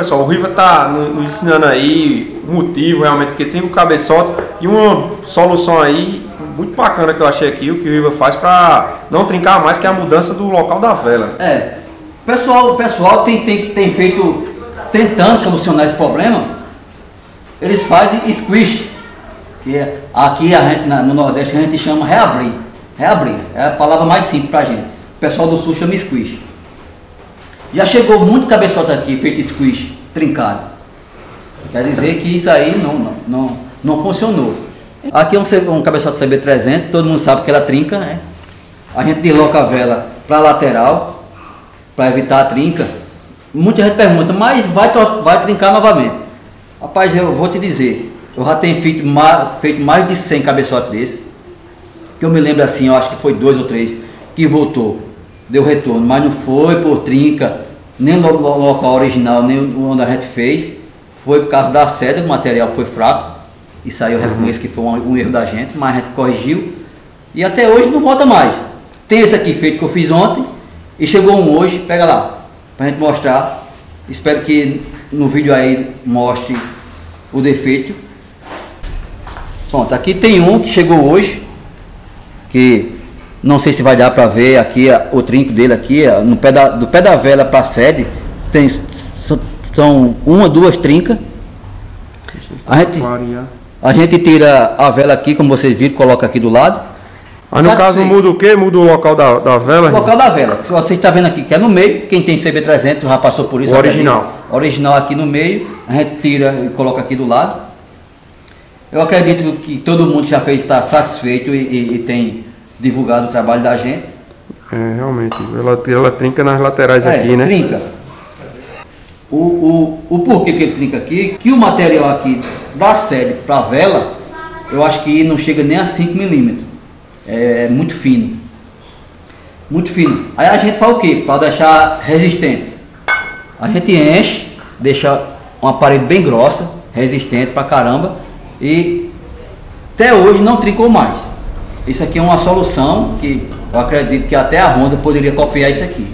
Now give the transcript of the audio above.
pessoal, o Riva tá nos ensinando aí o motivo realmente, porque tem o cabeçote e uma solução aí muito bacana que eu achei aqui, o que o Riva faz para não trincar mais, que é a mudança do local da vela. É. O pessoal, pessoal tem, tem, tem feito, tentando solucionar esse problema, eles fazem squish, que é, aqui a gente, no Nordeste a gente chama reabrir. Reabrir, é a palavra mais simples pra gente. O pessoal do Sul chama squish. Já chegou muito cabeçote aqui, feito squish, trincado. Quer dizer que isso aí não, não, não, não funcionou. Aqui é um, um cabeçote CB300, todo mundo sabe que ela trinca, né? A gente desloca a vela para a lateral, para evitar a trinca. Muita gente pergunta, mas vai, vai trincar novamente. Rapaz, eu vou te dizer, eu já tenho feito mais, feito mais de 100 cabeçotes desses, que eu me lembro assim, eu acho que foi dois ou três, que voltou, deu retorno, mas não foi por trinca, nem lo- local original, nem onde a gente fez, foi por causa da sede, o material foi fraco, isso aí eu reconheço que foi um, um erro da gente, mas a gente corrigiu, e até hoje não volta mais. Tem esse aqui feito que eu fiz ontem, e chegou um hoje, pega lá, pra gente mostrar, espero que no vídeo aí mostre o defeito. Pronto, aqui tem um que chegou hoje, que não sei se vai dar para ver aqui o trinco dele aqui, no pé da, do pé da vela para a sede, tem, são uma, duas trincas. A gente, a gente tira a vela aqui, como vocês viram, coloca aqui do lado. Aí no Sabe caso muda o quê? Muda o local da, da vela? o local da vela. Se você está vendo aqui que é no meio, quem tem CB300 já passou por isso. O original. Original aqui no meio, a gente tira e coloca aqui do lado. Eu acredito que todo mundo já fez, está satisfeito e, e- e tem divulgado o trabalho da gente. É, realmente. Ela, ela trinca nas laterais É, aqui, né? Trinca. O, o, o porquê que ele trinca aqui, que o material aqui da sede para a vela, eu acho que não chega nem a 5 milímetros. É muito fino. Muito fino. Aí a gente faz o quê? Para deixar resistente. A gente enche, deixa uma parede bem grossa, resistente pra caramba e até hoje não trincou mais. Isso aqui é uma solução que eu acredito que até a Honda poderia copiar isso aqui.